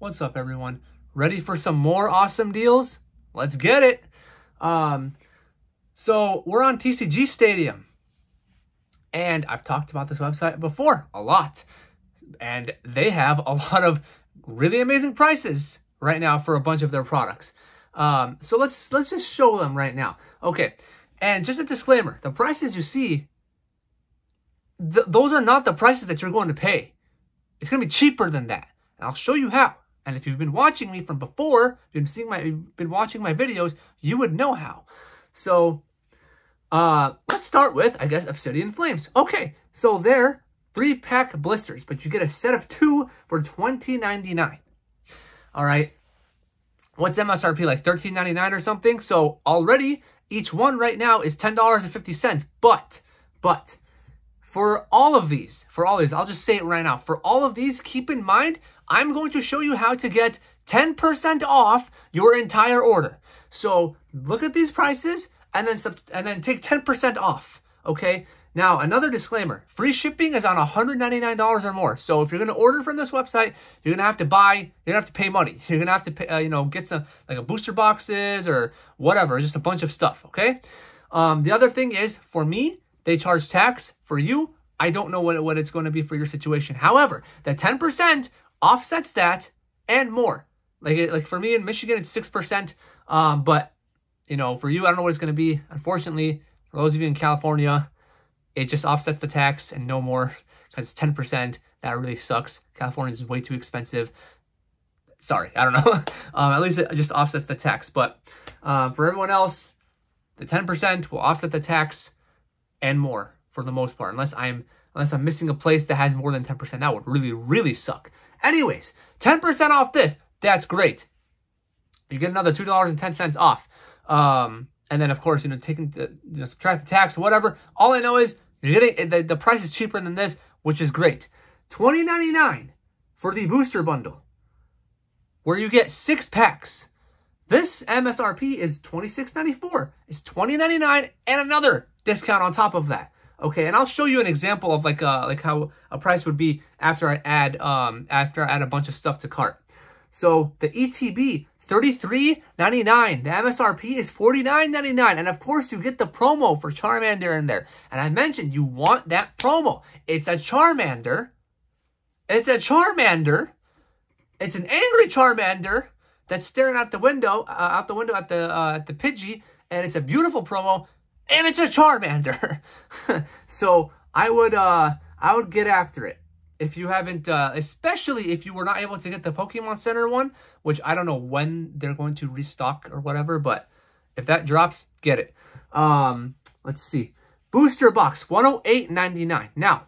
What's up, everyone? Ready for some more awesome deals? Let's get it. Um, so we're on TCG Stadium. And I've talked about this website before a lot. And they have a lot of really amazing prices right now for a bunch of their products. Um, so let's let's just show them right now. Okay. And just a disclaimer, the prices you see, th those are not the prices that you're going to pay. It's going to be cheaper than that. And I'll show you how. And if you've been watching me from before, been seeing my, been watching my videos, you would know how. So, uh, let's start with, I guess, Obsidian Flames. Okay, so they're three-pack blisters, but you get a set of two for $20.99. All right, what's MSRP, like $13.99 or something? So already, each one right now is $10.50, but, but, for all of these, for all these, I'll just say it right now. For all of these, keep in mind, I'm going to show you how to get 10% off your entire order. So look at these prices and then and then take 10% off, okay? Now, another disclaimer, free shipping is on $199 or more. So if you're going to order from this website, you're going to have to buy, you're going to have to pay money. You're going to have to pay, uh, you know, get some like a booster boxes or whatever, just a bunch of stuff, okay? Um, the other thing is, for me, they charge tax for you. I don't know what, what it's going to be for your situation. However, that 10% offsets that and more. Like, like for me in Michigan, it's 6%. Um, but, you know, for you, I don't know what it's going to be. Unfortunately, for those of you in California, it just offsets the tax and no more because 10%. That really sucks. California is way too expensive. Sorry, I don't know. um, at least it just offsets the tax. But um, for everyone else, the 10% will offset the tax and more for the most part. Unless I'm unless I'm missing a place that has more than 10%. That would really, really suck. Anyways, 10% off this. That's great. You get another $2.10 off. Um, and then, of course, you know, taking the, you know, subtract the tax whatever. All I know is you're getting, the, the price is cheaper than this, which is great. $20.99 for the booster bundle, where you get six packs. This MSRP is $26.94. It's $20.99 and another discount on top of that. Okay, and I'll show you an example of like uh like how a price would be after I add um after I add a bunch of stuff to cart. So the ETB $33.99. The MSRP is $49.99. And of course, you get the promo for Charmander in there. And I mentioned you want that promo. It's a Charmander. It's a Charmander. It's an angry Charmander that's staring out the window, uh, out the window at the uh, at the Pidgey, and it's a beautiful promo and it's a Charmander. so I would uh I would get after it. If you haven't, uh, especially if you were not able to get the Pokemon Center one, which I don't know when they're going to restock or whatever, but if that drops, get it. Um, let's see. Booster box, 108.99. Now,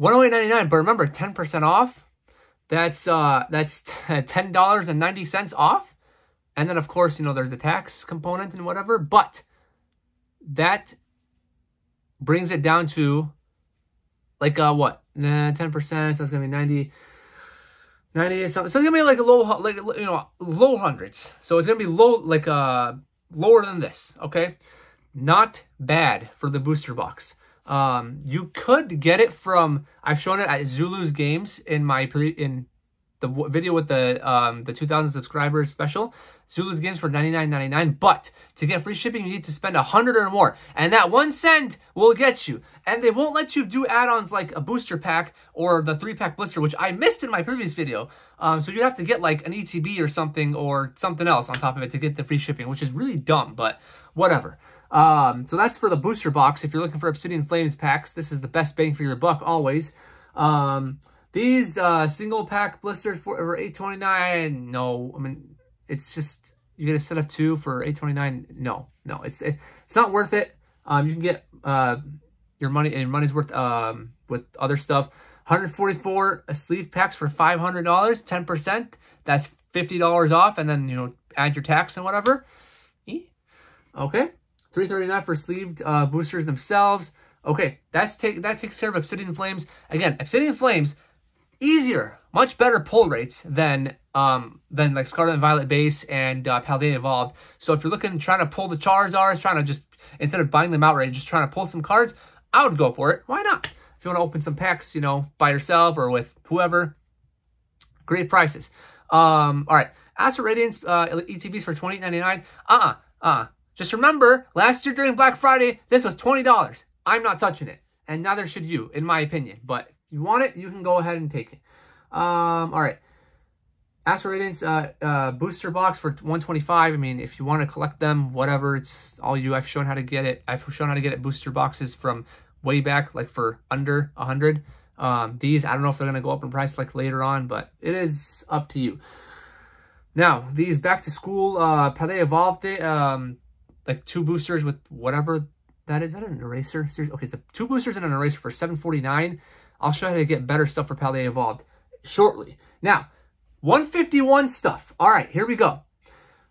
108.99, but remember, 10% off. That's uh, that's $10.90 off. And then, of course, you know, there's the tax component and whatever. But that brings it down to like uh what nah 10 percent so it's gonna be 90 90 something. so it's gonna be like a low like you know low hundreds so it's gonna be low like uh lower than this okay not bad for the booster box um you could get it from i've shown it at zulu's games in my pre in the video with the um the 2000 subscribers special Zulu's games for $99.99. But to get free shipping, you need to spend a 100 or more. And that one cent will get you. And they won't let you do add-ons like a booster pack or the three-pack blister, which I missed in my previous video. Um, so you have to get like an ETB or something or something else on top of it to get the free shipping, which is really dumb, but whatever. Um, so that's for the booster box. If you're looking for Obsidian Flames packs, this is the best bang for your buck always. Um, these uh, single pack blisters for, for 829 no, I mean, it's just you get a set of two for 829 no no. It's it, it's not worth it. Um you can get uh your money and your money's worth um with other stuff. 144 sleeve packs for $500 10% that's $50 off and then you know add your tax and whatever. Okay 339 for sleeved uh, boosters themselves okay that's take that takes care of obsidian flames again obsidian flames easier much better pull rates than um, than like Scarlet and Violet base and uh, Evolved. So if you're looking, trying to pull the Charizards, trying to just, instead of buying them outright, just trying to pull some cards, I would go for it. Why not? If you want to open some packs, you know, by yourself or with whoever, great prices. Um, all right, Astral Radiance uh, ETBs for twenty ninety nine. Uh uh uh. Just remember, last year during Black Friday, this was twenty dollars. I'm not touching it, and neither should you, in my opinion. But if you want it, you can go ahead and take it. Um, all right. Radiance uh, uh, booster box for 125. I mean, if you want to collect them, whatever, it's all you. I've shown how to get it. I've shown how to get it booster boxes from way back, like for under 100. Um, these, I don't know if they're going to go up in price like later on, but it is up to you. Now, these back to school uh, Paldea Evolved, um, like two boosters with whatever that is. Is that an eraser? Okay, so two boosters and an eraser for 749. I'll show you how to get better stuff for Paldea Evolved shortly. Now, 151 stuff. All right, here we go.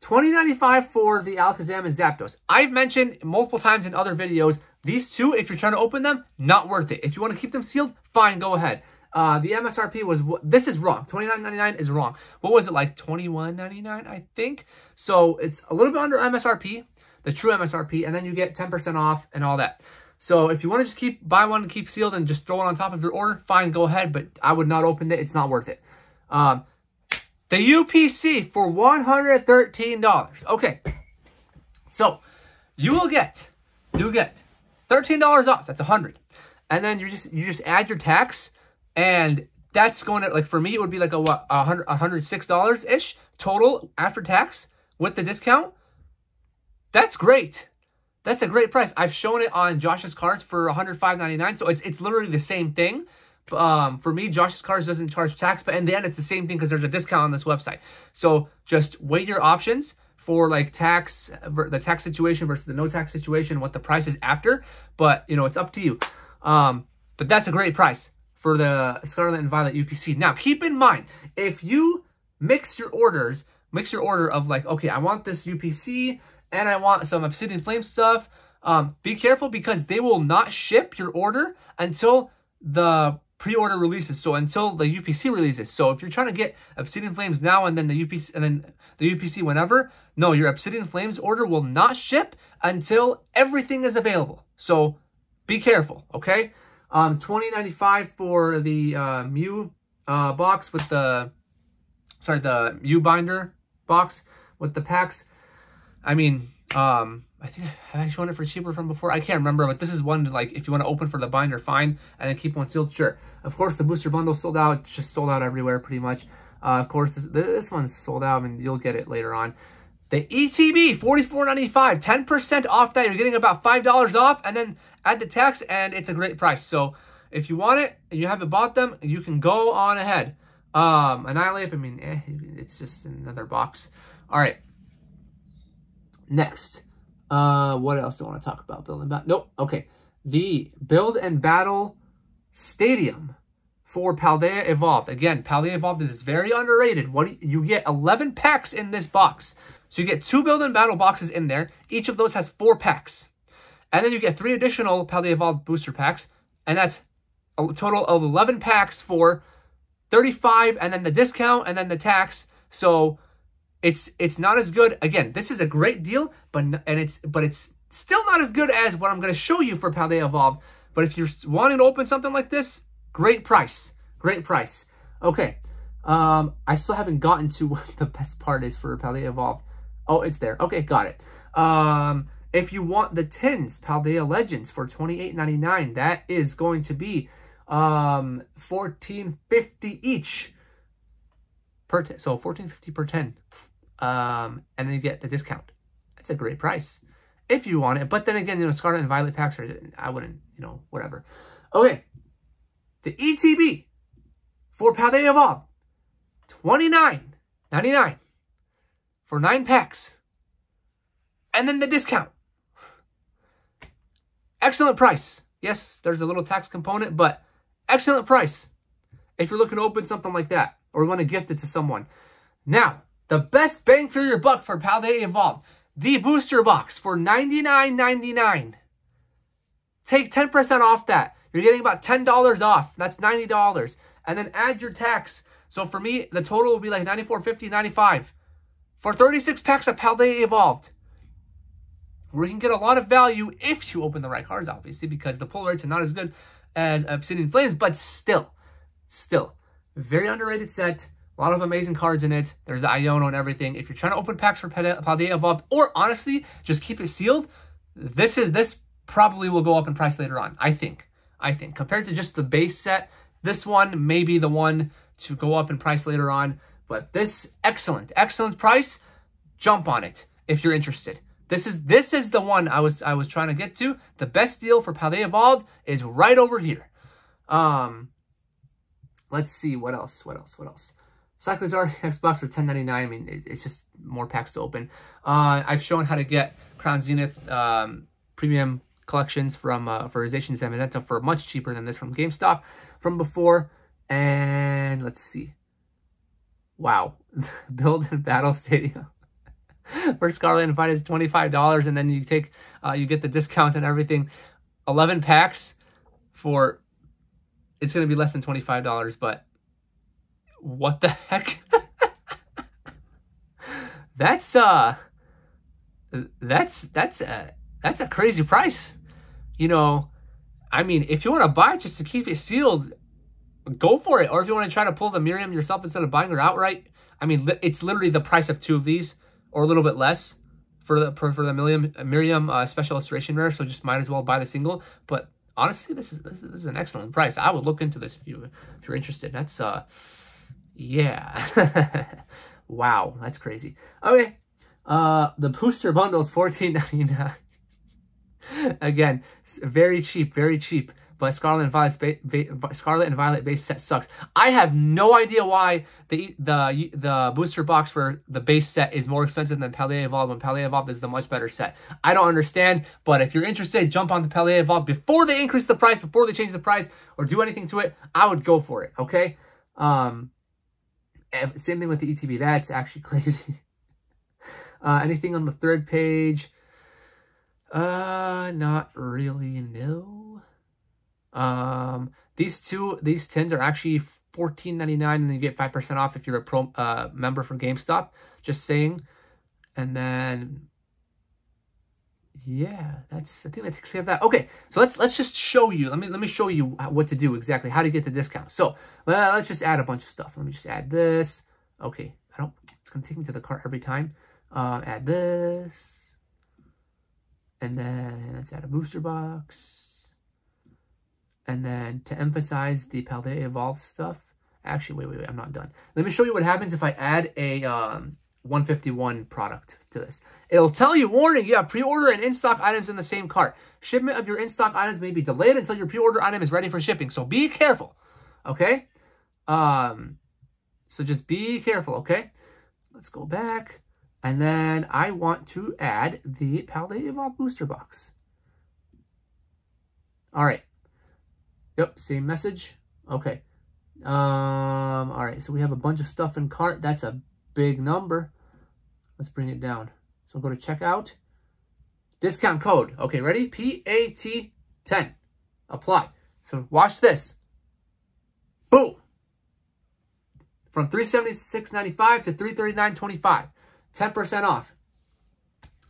2095 for the Alakazam and Zapdos. I've mentioned multiple times in other videos, these two, if you're trying to open them, not worth it. If you want to keep them sealed, fine, go ahead. Uh, the MSRP was, this is wrong. 29.99 is wrong. What was it like? 21.99, I think. So it's a little bit under MSRP, the true MSRP, and then you get 10% off and all that. So if you want to just keep, buy one and keep sealed and just throw it on top of your order, fine, go ahead. But I would not open it. It's not worth it. Um, the UPC for $113. Okay. So you will get, you get $13 off. That's 100 And then you just, you just add your tax and that's going to, like for me, it would be like a what, a hundred, $106-ish total after tax with the discount. That's great. That's a great price. I've shown it on Josh's cards for $105.99. So it's, it's literally the same thing um, for me, Josh's Cards doesn't charge tax, but in the end, it's the same thing because there's a discount on this website. So just weigh your options for like tax, the tax situation versus the no tax situation, what the price is after. But, you know, it's up to you. Um, but that's a great price for the Scarlet and Violet UPC. Now, keep in mind, if you mix your orders, mix your order of like, okay, I want this UPC and I want some Obsidian Flame stuff, um, be careful because they will not ship your order until the pre-order releases. So until the UPC releases. So if you're trying to get Obsidian Flames now and then the UPC and then the UPC whenever, no, your Obsidian Flames order will not ship until everything is available. So be careful, okay? Um, 2095 for the uh, Mew uh, box with the, sorry, the Mew binder box with the packs. I mean, um, I think have I shown it for cheaper from before? I can't remember, but this is one like if you want to open for the binder, fine, and then keep one sealed, sure. Of course, the booster bundle sold out, it's just sold out everywhere pretty much. Uh, of course, this, this one's sold out, I and you'll get it later on. The ETB, $44.95, 10% off that. You're getting about $5 off, and then add the tax, and it's a great price. So if you want it, and you haven't bought them, you can go on ahead. Um, Annihilape, I mean, eh, it's just another box. All right. Next. Uh, what else do I want to talk about? Build and battle. Nope. Okay. The build and battle stadium for Paldea Evolved. Again, Paldea Evolved is very underrated. What you, you get 11 packs in this box. So you get two build and battle boxes in there. Each of those has four packs. And then you get three additional Paldea Evolved booster packs. And that's a total of 11 packs for 35 and then the discount and then the tax. So it's it's not as good. Again, this is a great deal, but and it's but it's still not as good as what I'm going to show you for Paldea Evolved. But if you're wanting to open something like this, great price, great price. Okay, um, I still haven't gotten to what the best part is for Paldea Evolved. Oh, it's there. Okay, got it. Um, if you want the tins, Paldea Legends for $28.99, that is going to be um, $14.50 each per so $14.50 per 10 um, and then you get the discount. That's a great price if you want it. But then again, you know, Scarlet and Violet packs are, I wouldn't, you know, whatever. Okay. The ETB for Paldea Evolved, twenty nine ninety nine for nine packs. And then the discount. Excellent price. Yes, there's a little tax component, but excellent price if you're looking to open something like that or want to gift it to someone. Now, the best bang for your buck for Paldea Evolved. The booster box for $99.99. Take 10% off that. You're getting about $10 off. That's $90. And then add your tax. So for me, the total will be like $94.50, $95. For 36 packs of Paldea Evolved. You can get a lot of value if you open the right cards, obviously, because the pull rates are not as good as Obsidian Flames, but still, still, very underrated set A lot of amazing cards in it. There's the Iono and everything. If you're trying to open packs for Paldea Evolved, or honestly, just keep it sealed, this is this probably will go up in price later on. I think. I think. Compared to just the base set, this one may be the one to go up in price later on. But this excellent, excellent price. Jump on it if you're interested. This is this is the one I was I was trying to get to. The best deal for Paldea Evolved is right over here. Um, let's see what else. What else? What else? Cyclades Xbox for 10.99. I mean, it, it's just more packs to open. Uh, I've shown how to get Crown Zenith um, premium collections from uh, for Zacian Zamazenta for much cheaper than this from GameStop from before. And let's see. Wow. Build and Battle Stadium. for Scarlet and Violet is $25 and then you take uh, you get the discount and everything. 11 packs for it's going to be less than $25, but what the heck? that's uh that's that's a that's a crazy price. You know, I mean, if you want to buy just to keep it sealed, go for it. Or if you want to try to pull the Miriam yourself instead of buying her outright, I mean, it's literally the price of two of these or a little bit less for the for, the Miriam Miriam uh, special illustration rare. So just might as well buy the single. But honestly, this is, this is this is an excellent price. I would look into this if you if you're interested. That's uh yeah. wow, that's crazy. Okay. Uh the booster bundle is $14.99. Again, very cheap, very cheap. But Scarlet and Violet, Scarlet and Violet base set sucks. I have no idea why the the the booster box for the base set is more expensive than Paldea Evolved when Paldea Evolved is the much better set. I don't understand, but if you're interested, jump on the Paldea Evolved before they increase the price, before they change the price or do anything to it. I would go for it. Okay. Um, same thing with the ETB. That's actually crazy. Uh, anything on the third page? Uh, not really, no. Um, these two, these tins are actually $14.99 and you get 5% off if you're a pro uh, member from GameStop. Just saying. And then, yeah, that's, I think that takes care of that. Okay, so let's let's just show you. Let me let me show you what to do exactly, how to get the discount. So let's just add a bunch of stuff. Let me just add this. Okay, I don't, it's to take me to the cart every time. Uh, add this. And then let's add a booster box. And then to emphasize the Paldea Evolved stuff, actually, wait, wait, wait, I'm not done. Let me show you what happens if I add a um, 151 product to this. It'll tell you, warning, you have pre-order and in-stock items in the same cart. Shipment of your in-stock items may be delayed until your pre-order item is ready for shipping. So be careful, okay? Um, so just be careful, okay? Let's go back. And then I want to add the Paldea Evolve booster box. All right. Yep, same message. Okay. Um, all right, so we have a bunch of stuff in cart. That's a big number. Let's bring it down. So go to checkout. Discount code. Okay, ready? PAT10. Apply. So watch this. Boom from 376.95 to 339.25 10% off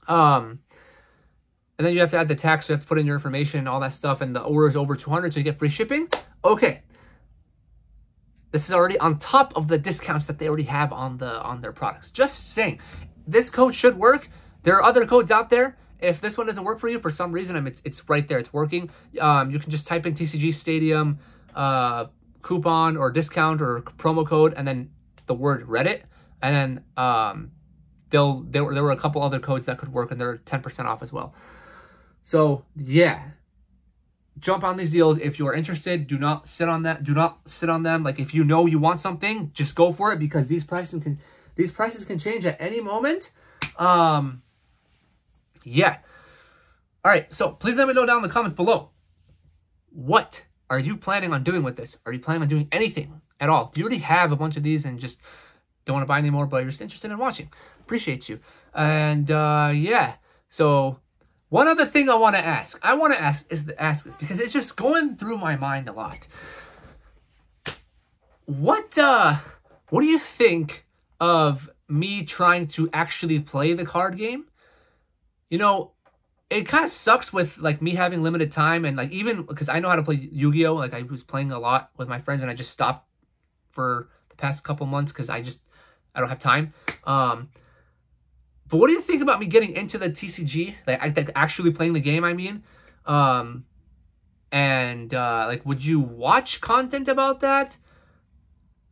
um and then you have to add the tax you have to put in your information all that stuff and the order is over 200 so you get free shipping okay this is already on top of the discounts that they already have on the on their products just saying this code should work there are other codes out there if this one doesn't work for you for some reason I mean, it's, it's right there it's working um, you can just type in tcg stadium uh, coupon or discount or promo code and then the word Reddit. And then um, they'll there were, there were a couple other codes that could work and they're 10% off as well. So yeah, jump on these deals if you are interested. Do not sit on that. Do not sit on them. Like if you know you want something, just go for it because these prices can these prices can change at any moment. Um, yeah. All right. So please let me know down in the comments below. What are you planning on doing with this? Are you planning on doing anything at all? Do you already have a bunch of these and just don't want to buy anymore, but you're just interested in watching? Appreciate you. And uh, yeah, so one other thing I want to ask, I want to ask is the, ask this because it's just going through my mind a lot. What uh, what do you think of me trying to actually play the card game? You know, it kind of sucks with like me having limited time and like even because I know how to play Yu-Gi-Oh! Like I was playing a lot with my friends and I just stopped for the past couple months because I just I don't have time. Um, but what do you think about me getting into the TCG, like, like actually playing the game? I mean, um, and uh, like, would you watch content about that?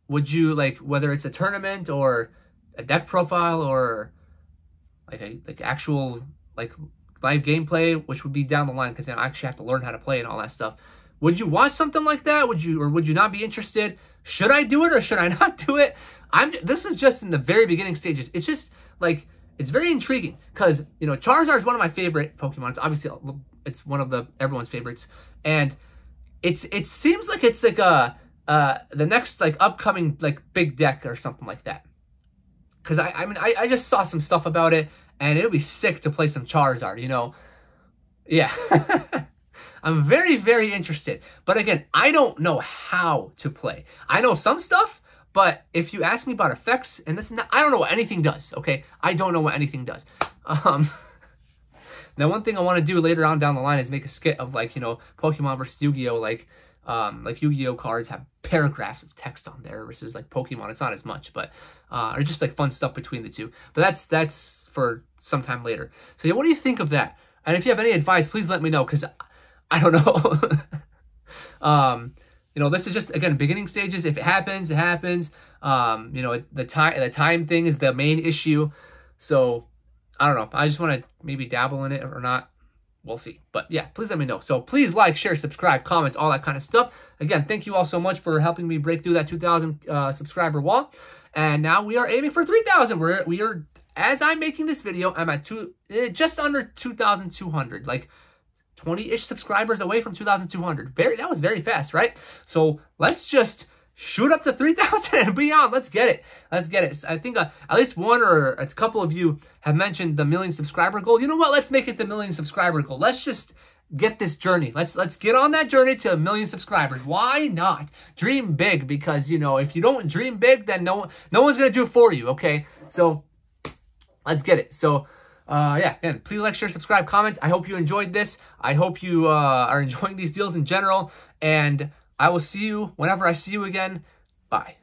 Would you like whether it's a tournament or a deck profile or like a like actual like live gameplay, which would be down the line because I actually have to learn how to play and all that stuff. Would you watch something like that? Would you or would you not be interested? Should I do it or should I not do it? I'm this is just in the very beginning stages. It's just like it's very intriguing because you know Charizard is one of my favorite Pokemon. It's obviously it's one of the everyone's favorites, and it's it seems like it's like a uh the next like upcoming like big deck or something like that. Because I I mean I, I just saw some stuff about it and it would be sick to play some Charizard. You know, yeah. I'm very, very interested. But again, I don't know how to play. I know some stuff, but if you ask me about effects and this and that, I don't know what anything does, okay? I don't know what anything does. Um, now, one thing I want to do later on down the line is make a skit of like, you know, Pokemon versus Yu-Gi-Oh! Like, um, like Yu-Gi-Oh! cards have paragraphs of text on there versus like Pokemon, it's not as much, but, uh, or just like fun stuff between the two. But that's, that's for sometime later. So yeah, what do you think of that? And if you have any advice, please let me know because I don't know. um, you know, this is just again beginning stages. If it happens, it happens. Um, you know, the time the time thing is the main issue. So I don't know. I just want to maybe dabble in it or not. We'll see. But yeah, please let me know. So please like, share, subscribe, comment, all that kind of stuff. Again, thank you all so much for helping me break through that 2,000 uh, subscriber wall. And now we are aiming for 3,000. We're we are as I'm making this video, I'm at two eh, just under 2,200. Like 20-ish subscribers away from 2,200. Very, that was very fast, right? So let's just shoot up to 3,000 and beyond. Let's get it. Let's get it. I think uh, at least one or a couple of you have mentioned the million subscriber goal. You know what? Let's make it the million subscriber goal. Let's just get this journey. Let's let's get on that journey to a million subscribers. Why not? Dream big because you know if you don't dream big, then no no one's gonna do it for you. Okay, so let's get it. So uh, yeah, again, please like, share, subscribe, comment. I hope you enjoyed this. I hope you uh, are enjoying these deals in general. And I will see you whenever I see you again. Bye.